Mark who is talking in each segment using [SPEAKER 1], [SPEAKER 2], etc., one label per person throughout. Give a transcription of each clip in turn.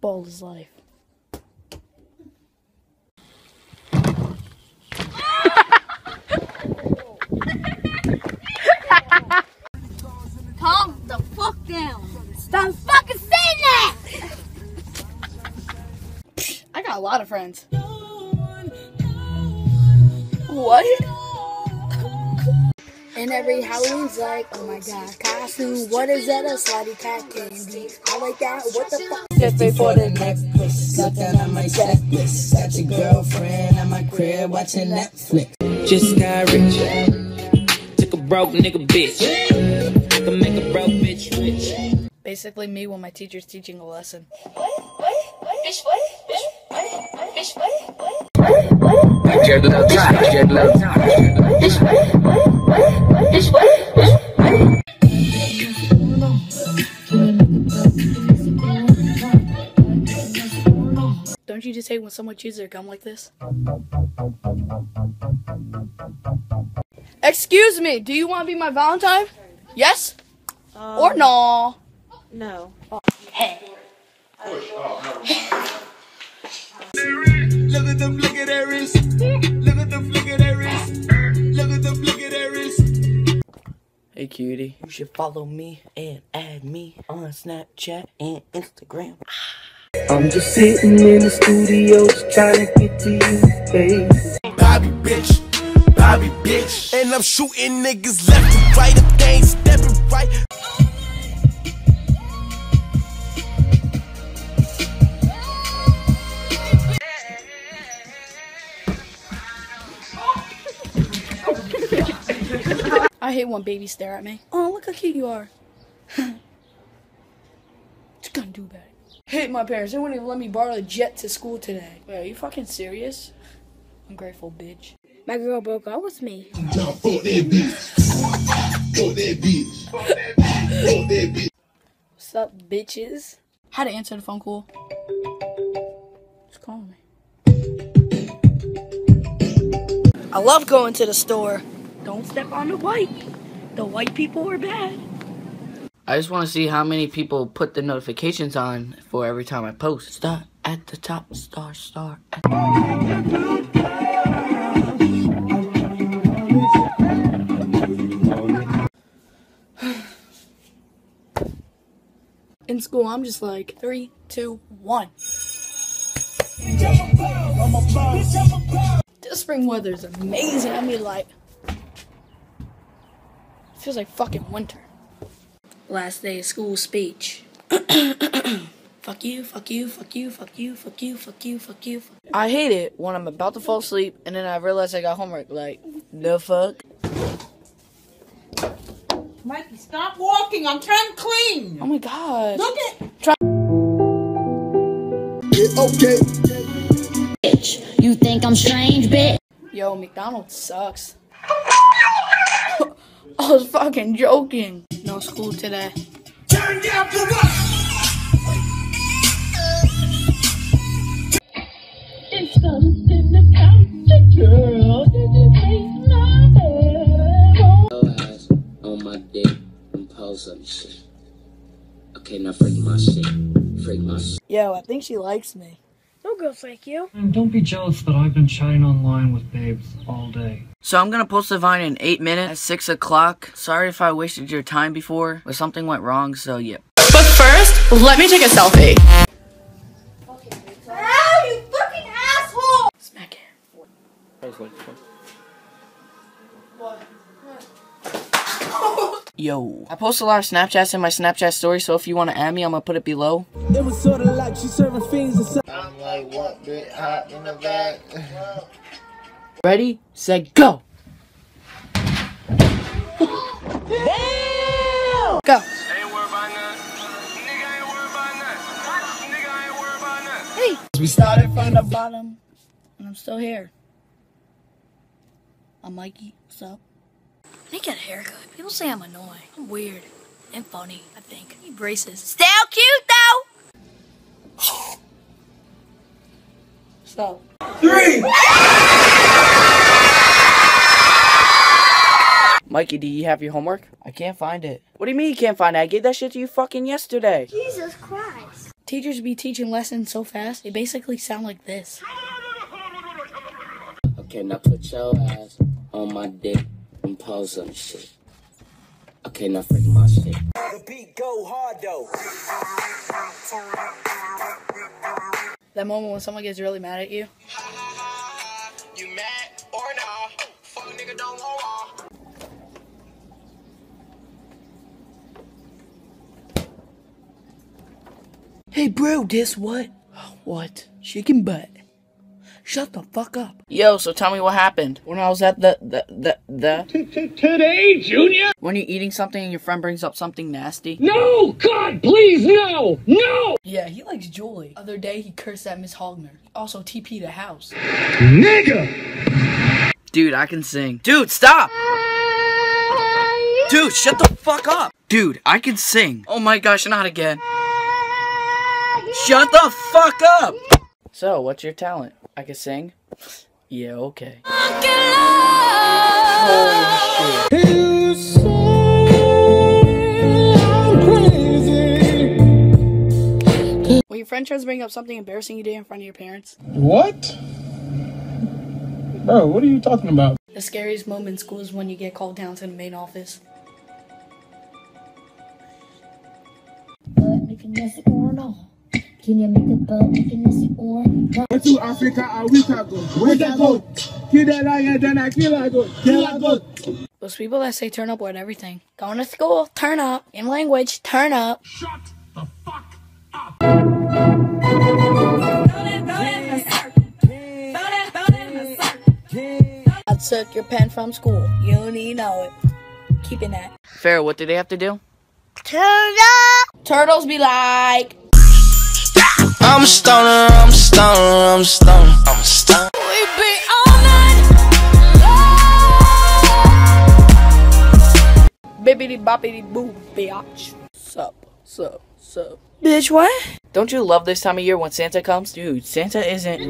[SPEAKER 1] Ball is life.
[SPEAKER 2] Calm the fuck down. Stop fucking saying that!
[SPEAKER 1] I got a lot of friends. What? And every Halloween's like, oh my god, costume. What is that? A slutty cat candy. I like that. What the fuck? Get paid for the necklace.
[SPEAKER 3] Got that on my checklist. Got your girlfriend at my crib watching Netflix. Just got rich. Took a broke nigga bitch. I can make a broke bitch rich.
[SPEAKER 1] Basically, me when my teacher's teaching a lesson. Don't you just hate when someone chews their gum like this? Excuse me, do you want to be my Valentine? Yes? or um, no?
[SPEAKER 4] No.
[SPEAKER 5] Look at the flick of that wrist. Look at the flick of that wrist. Look at the flick of that wrist.
[SPEAKER 3] Hey cutie, you should follow me and add me on Snapchat and Instagram. I'm just sitting in the studio just trying to get to you, babe.
[SPEAKER 5] Bobby bitch, Bobby bitch. And I'm shooting niggas left and right. If they ain't stepping right.
[SPEAKER 1] I hate when babies stare at me. Oh, look how cute you are. Just gonna do bad. Hate my parents. They wouldn't even let me borrow a jet to school today. Wait, are you fucking serious? Ungrateful bitch.
[SPEAKER 2] My girl broke up with me.
[SPEAKER 6] Fuck that bitch. Fuck that bitch. Fuck that bitch.
[SPEAKER 1] What's up, bitches? How to answer the phone call? Just call me. I love going to the store. Don't step on the white. The white people are bad.
[SPEAKER 3] I just want to see how many people put the notifications on for every time I post. Star at the top, star, star. At
[SPEAKER 1] In school, I'm just like three, two, one. This spring weather is amazing. I mean, like, it feels like fucking winter. Last day of school speech. fuck you, fuck you, fuck you, fuck you, fuck you, fuck you, fuck you. Fuck I hate it when I'm about to fall asleep and then I realize I got homework. Like, the fuck?
[SPEAKER 4] Mikey, stop walking. I'm trying to clean.
[SPEAKER 1] Oh my god.
[SPEAKER 4] Look at. Try.
[SPEAKER 6] Okay.
[SPEAKER 2] Bitch, you think I'm strange, bitch?
[SPEAKER 1] Yo, McDonald's sucks. I was fucking joking. No school today.
[SPEAKER 5] Turn down for what?
[SPEAKER 3] eyes on my dick and pose up shit. Okay, now freak my shit. Freak my shit.
[SPEAKER 1] Yo, I think she likes me.
[SPEAKER 2] No girls like you.
[SPEAKER 7] And don't be jealous that I've been chatting online with babes all day.
[SPEAKER 3] So I'm gonna post the vine in 8 minutes at 6 o'clock. Sorry if I wasted your time before, but something went wrong, so yeah.
[SPEAKER 8] But first, let me take a selfie.
[SPEAKER 2] Ow, you fucking asshole!
[SPEAKER 1] Smack it.
[SPEAKER 3] Yo. I post a lot of Snapchats in my Snapchat story, so if you wanna add me, I'm gonna put it below.
[SPEAKER 5] It was sort of like she serving fiends
[SPEAKER 6] bit hot in the back?
[SPEAKER 3] Ready, set, go!
[SPEAKER 1] Go.
[SPEAKER 5] Ain't worried about nothing. Nigga ain't worried about nothing. Nigga ain't worried about nothing.
[SPEAKER 1] We started from the bottom, and I'm still here. I'm Mikey. What's up? I need to get a haircut. People say I'm annoying. I'm weird and funny, I think. I need braces. Still cute, though! So.
[SPEAKER 3] Mikey, do you have your homework? I can't find it. What do you mean you can't find it? I gave that shit to you fucking yesterday.
[SPEAKER 2] Jesus Christ.
[SPEAKER 1] Teachers be teaching lessons so fast, they basically sound like this.
[SPEAKER 3] Okay, now put your ass on my dick and pose some shit. Okay, now freak my shit.
[SPEAKER 9] The beat go hard though.
[SPEAKER 1] That moment when someone gets really mad at you.
[SPEAKER 9] You mad or nah? Fuck nigga don't want
[SPEAKER 1] Hey, bro, guess what? What? Chicken butt. Shut the fuck up. Yo, so tell me what happened. When I was at the, the, the, the...
[SPEAKER 10] Today, Junior?
[SPEAKER 1] When you're eating something and your friend brings up something nasty.
[SPEAKER 10] No! God, please, no! No!
[SPEAKER 1] Yeah, he likes Julie. Other day, he cursed at Miss Hogner. Also, TP the house.
[SPEAKER 10] Nigga!
[SPEAKER 1] Dude, I can sing. Dude, stop! Dude, shut the fuck up! Dude, I can sing. Oh my gosh, not again. Shut the fuck up! So, what's your talent? I can sing? Yeah, okay. Holy shit. When your friend tries to bring up something embarrassing you did in front of your parents,
[SPEAKER 11] What? Bro, what are you talking about?
[SPEAKER 1] the scariest moment in school is when you get called down to the main office.
[SPEAKER 5] Went to Africa a week ago. Where's that goat? Kill that lion, then I kill that goat. Kill that goat.
[SPEAKER 1] Those people that say turn up with everything. Going to school, turn up. In language, turn up.
[SPEAKER 5] Shut the fuck up.
[SPEAKER 1] I took your pen from school. You don't even know it. Keeping that. Farrah, what do they have to do?
[SPEAKER 2] Turn up.
[SPEAKER 1] Turtles be like.
[SPEAKER 9] I'm a stoner, I'm a stoner, I'm a stoner, I'm a stoner.
[SPEAKER 2] We be all night.
[SPEAKER 1] Bibbidi boppity boo, bitch. Sup, sup, sup. Bitch, what? Don't you love this time of year when Santa comes? Dude, Santa isn't.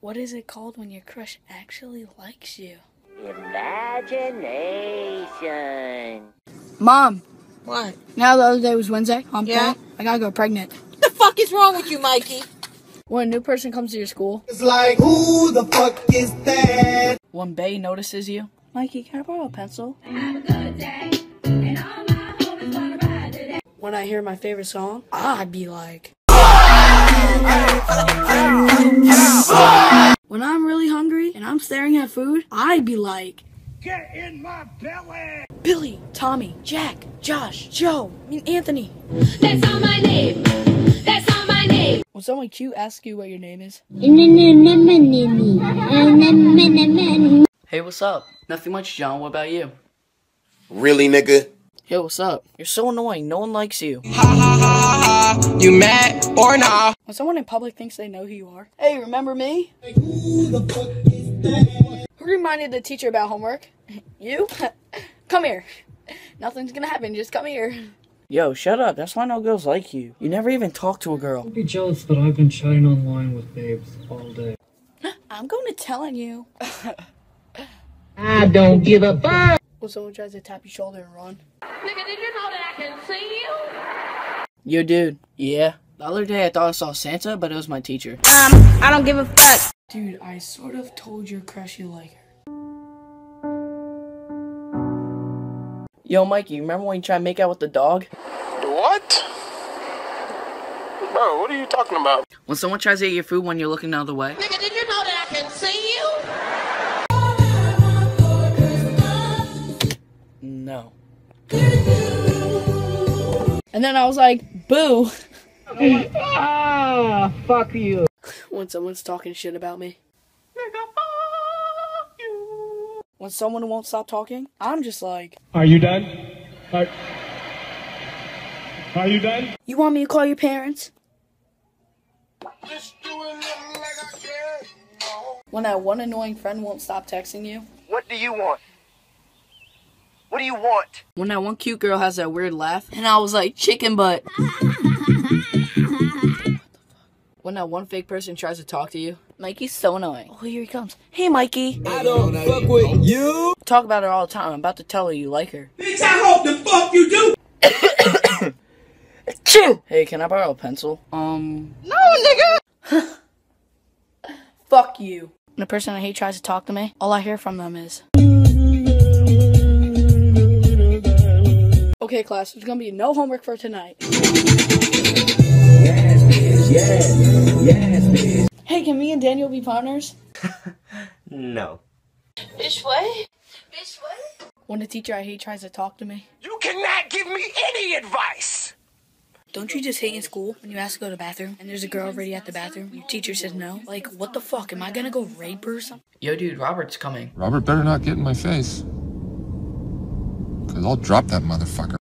[SPEAKER 1] What is it called when your crush actually likes you?
[SPEAKER 3] Imagination.
[SPEAKER 1] Mom,
[SPEAKER 4] What?
[SPEAKER 1] now the other day was Wednesday. I'm
[SPEAKER 4] Yeah?
[SPEAKER 1] pregnant. I gotta go pregnant.
[SPEAKER 4] What the fuck is wrong with you, Mikey?
[SPEAKER 1] When a new person comes to your school,
[SPEAKER 5] It's like, who the fuck is that?
[SPEAKER 1] when bae notices you, Mikey, can I borrow a pencil? When I hear my favorite song, I'd be like. When I'm really hungry and I'm staring at food, I'd be like.
[SPEAKER 5] Get in my belly.
[SPEAKER 1] Billy, Tommy, Jack, Josh, Joe, I mean Anthony.
[SPEAKER 2] That's not my name. That's not my name.
[SPEAKER 1] When someone cute asks you what your name is, hey, what's up? Nothing much, John. What about you?
[SPEAKER 9] Really, nigga?
[SPEAKER 1] Yo, what's up? You're so annoying. No one likes you.
[SPEAKER 9] You mad or nah?
[SPEAKER 1] When someone in public thinks they know who you are, hey, remember me? Who reminded the teacher about homework? You? come here. Nothing's gonna happen. Just come here. Yo, shut up. That's why no girls like you. You never even talk to a girl.
[SPEAKER 7] Don't be jealous that I've been chatting online with babes all day.
[SPEAKER 1] I'm going to telling you.
[SPEAKER 10] I don't give a fuck.
[SPEAKER 1] When someone tries to tap your shoulder and run.
[SPEAKER 2] Nigga, did you know that I can see you?
[SPEAKER 1] Yo, dude. Yeah. The other day I thought I saw Santa, but it was my teacher.
[SPEAKER 2] Um, I don't give a fuck.
[SPEAKER 1] Dude, I sort of told your crush you like her. Yo, Mikey, you remember when you tried to make out with the dog?
[SPEAKER 11] What? Bro, what are you talking about?
[SPEAKER 1] When someone tries to eat your food when you're looking the other way?
[SPEAKER 2] Nigga, did you know that I can see you?
[SPEAKER 1] No. And then I was like, boo.
[SPEAKER 10] Ah, fuck you.
[SPEAKER 1] when someone's talking shit about me. When someone won't stop talking, I'm just like,
[SPEAKER 11] Are you done? Are, are you done?
[SPEAKER 1] you want me to call your parents? When that one annoying friend won't stop texting you?
[SPEAKER 9] What do you want? What do you want?
[SPEAKER 1] When that one cute girl has that weird laugh, and I was like, chicken butt. when that one fake person tries to talk to you, Mikey's so annoying. Oh, here he comes. Hey, Mikey.
[SPEAKER 9] I don't fuck with you.
[SPEAKER 1] Talk about her all the time. I'm about to tell her you like her.
[SPEAKER 5] Bitch, I hope the fuck you do.
[SPEAKER 1] Chew! Hey, can I borrow a pencil? Um.
[SPEAKER 4] No, nigga!
[SPEAKER 1] Fuck you. When a person I hate tries to talk to me, all I hear from them is. Okay, class, there's gonna be no homework for tonight.
[SPEAKER 3] Yes, bitch. Yes. Yes, bitch.
[SPEAKER 1] Hey, can me and Daniel be partners?
[SPEAKER 9] No.
[SPEAKER 2] Bitch, what? Bitch, what?
[SPEAKER 1] When a teacher I hate tries to talk to me.
[SPEAKER 9] You cannot give me any advice!
[SPEAKER 1] Don't you just hate in school when you ask to go to the bathroom and there's a girl already at the bathroom? Your teacher says no. Like, what the fuck? Am I gonna go rape her or something?
[SPEAKER 12] Yo, dude, Robert's coming.
[SPEAKER 13] Robert better not get in my face. Cause I'll drop that motherfucker.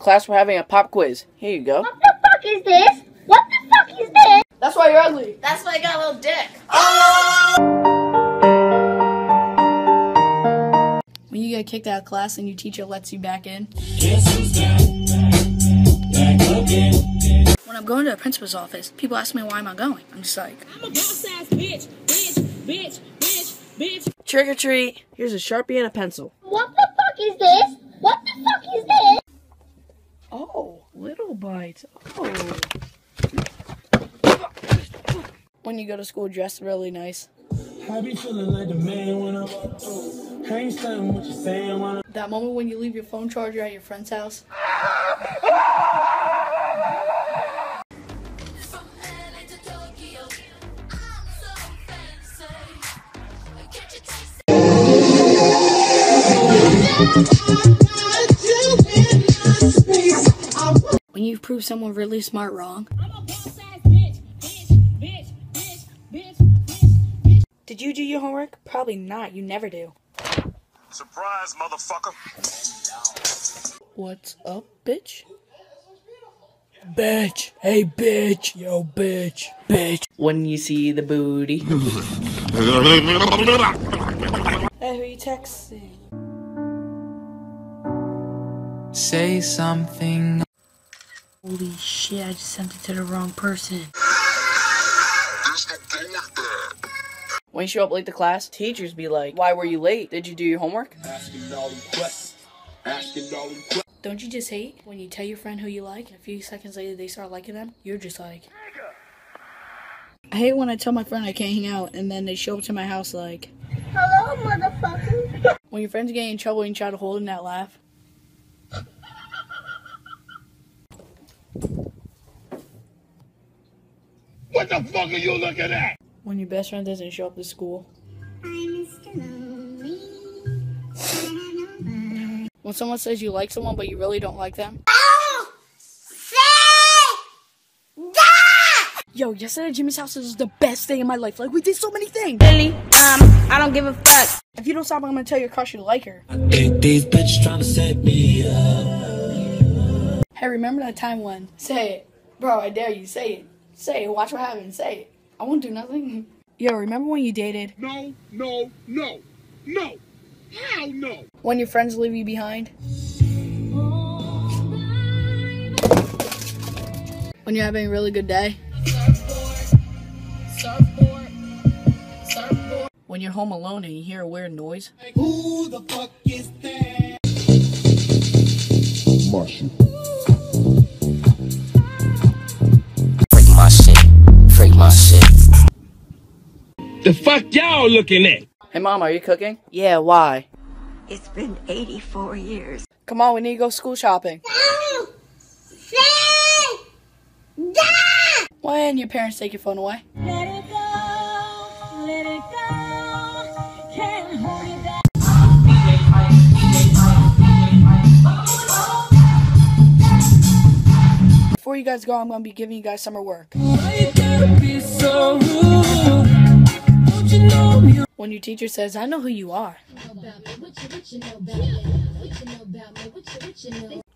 [SPEAKER 1] Class, we're having a pop quiz. Here you go.
[SPEAKER 2] What the fuck is this? What the fuck is this?
[SPEAKER 1] That's why you're ugly.
[SPEAKER 2] That's why I got a little dick.
[SPEAKER 1] When you get kicked out of class and your teacher lets you back in. When I'm going to the principal's office, people ask me why am I going. I'm just like,
[SPEAKER 10] I'm a boss ass bitch, bitch, bitch, bitch, bitch.
[SPEAKER 1] trick or treat. Here's a sharpie and a pencil.
[SPEAKER 2] What the fuck is this? What the fuck is this?
[SPEAKER 1] Oh, little bites. Oh. When you go to school dress really nice.
[SPEAKER 5] I be feeling like the man when I walk through. I ain't studying what you saying when I
[SPEAKER 1] That moment when you leave your phone charger at your friend's house. Prove someone really smart wrong.
[SPEAKER 10] I'm a boss ass bitch, bitch, bitch, bitch, bitch, bitch, bitch.
[SPEAKER 1] Did you do your homework? Probably not. You never do.
[SPEAKER 9] Surprise, motherfucker.
[SPEAKER 1] What's up, bitch? Bitch. Hey, bitch. Yo, bitch. Bitch. When you see the booty. hey, who you texting?
[SPEAKER 3] Say something.
[SPEAKER 1] Holy shit, I just sent it to the wrong person. When you show up late to class, teachers be like, Why were you late? Did you do your homework? Don't you just hate when you tell your friend who you like and a few seconds later they start liking them? You're just like. I hate when I tell my friend I can't hang out and then they show up to my house like.
[SPEAKER 2] Hello, motherfucker.
[SPEAKER 1] When your friends getting in trouble and you try to hold in that laugh.
[SPEAKER 6] What the fuck are you looking at?
[SPEAKER 1] When your best friend doesn't show up to school. When someone says you like someone but you really don't like them. Yo, yesterday at Jimmy's house was the best day in my life. Like we did so many things.
[SPEAKER 10] Really? Um, I don't give a fuck.
[SPEAKER 1] If you don't stop, I'm gonna tell your crush you like her.
[SPEAKER 3] Think these bitches trying to set me up.
[SPEAKER 1] Hey, remember that time when? Say it, bro. I dare you. Say it. Say it. Watch what happens. Say it. I won't do nothing. Yo, remember when you dated?
[SPEAKER 6] No, no, no, no. Hell no.
[SPEAKER 1] When your friends leave you behind? When you're having a really good day?
[SPEAKER 10] Surfboard, surfboard.
[SPEAKER 1] When you're home alone and you hear a weird noise?
[SPEAKER 6] Who the fuck
[SPEAKER 11] The fuck y'all looking at?
[SPEAKER 1] Hey, mom, are you cooking? Yeah, why?
[SPEAKER 14] It's been 84 years.
[SPEAKER 1] Come on, we need to go school shopping. When your parents take your phone away?
[SPEAKER 10] Let it go, let it go. Can't hold it back.
[SPEAKER 1] Before you guys go, I'm gonna be giving you guys summer work. When your teacher says, I know who you are.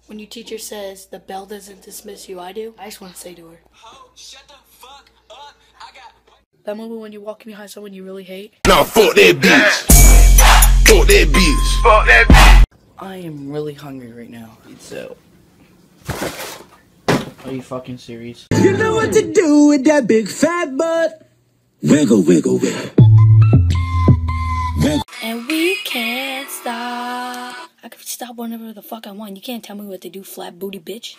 [SPEAKER 1] When your teacher says, the bell doesn't dismiss you, I do. I just want to say to her. That moment when you're walking behind someone you really hate.
[SPEAKER 6] Nah, fuck that bitch. Fuck that bitch.
[SPEAKER 9] Fuck that bitch.
[SPEAKER 1] I am really hungry right now. So. Are you fucking serious?
[SPEAKER 3] You know what to do with that big fat butt. Wiggle, wiggle, wiggle.
[SPEAKER 1] and we can't stop. I can stop whenever the fuck I want. You can't tell me what to do, flat booty bitch.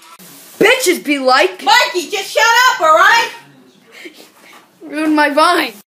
[SPEAKER 4] Bitches be like.
[SPEAKER 12] Mikey, just shut up, alright?
[SPEAKER 1] Ruin my vine.